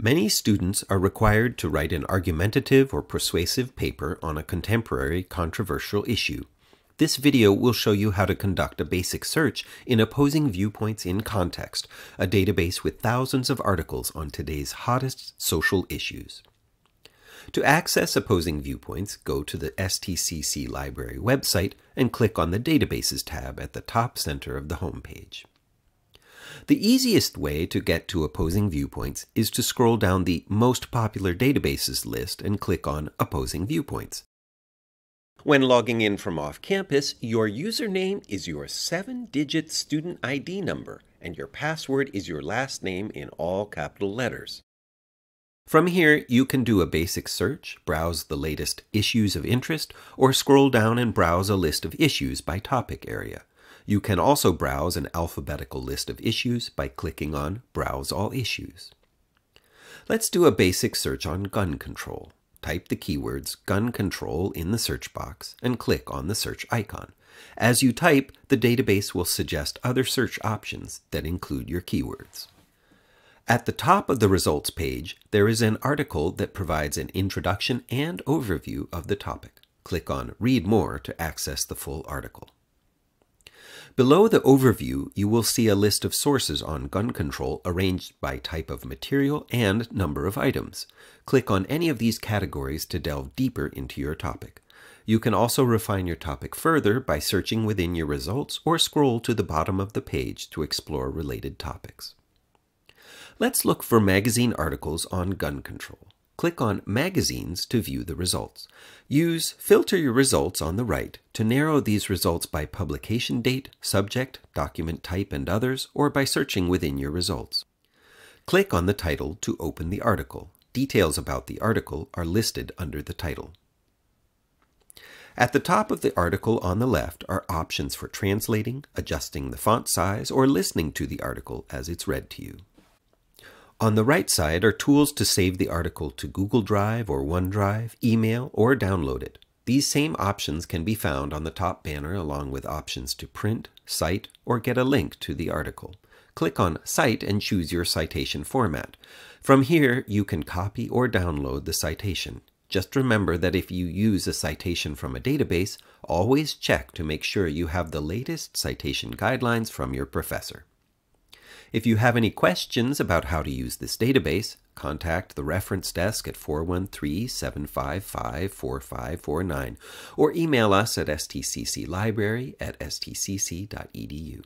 Many students are required to write an argumentative or persuasive paper on a contemporary controversial issue. This video will show you how to conduct a basic search in Opposing Viewpoints in Context, a database with thousands of articles on today's hottest social issues. To access Opposing Viewpoints, go to the STCC Library website and click on the Databases tab at the top center of the homepage. The easiest way to get to opposing viewpoints is to scroll down the Most Popular Databases list and click on Opposing Viewpoints. When logging in from off campus, your username is your seven digit student ID number, and your password is your last name in all capital letters. From here, you can do a basic search, browse the latest issues of interest, or scroll down and browse a list of issues by topic area. You can also browse an alphabetical list of issues by clicking on Browse All Issues. Let's do a basic search on gun control. Type the keywords gun control in the search box and click on the search icon. As you type, the database will suggest other search options that include your keywords. At the top of the results page, there is an article that provides an introduction and overview of the topic. Click on Read More to access the full article. Below the overview, you will see a list of sources on gun control arranged by type of material and number of items. Click on any of these categories to delve deeper into your topic. You can also refine your topic further by searching within your results or scroll to the bottom of the page to explore related topics. Let's look for magazine articles on gun control. Click on Magazines to view the results. Use Filter Your Results on the right to narrow these results by publication date, subject, document type, and others, or by searching within your results. Click on the title to open the article. Details about the article are listed under the title. At the top of the article on the left are options for translating, adjusting the font size, or listening to the article as it's read to you. On the right side are tools to save the article to Google Drive or OneDrive, email, or download it. These same options can be found on the top banner along with options to print, cite, or get a link to the article. Click on Cite and choose your citation format. From here, you can copy or download the citation. Just remember that if you use a citation from a database, always check to make sure you have the latest citation guidelines from your professor. If you have any questions about how to use this database, contact the reference desk at 413-755-4549 or email us at stcclibrary at stcc.edu.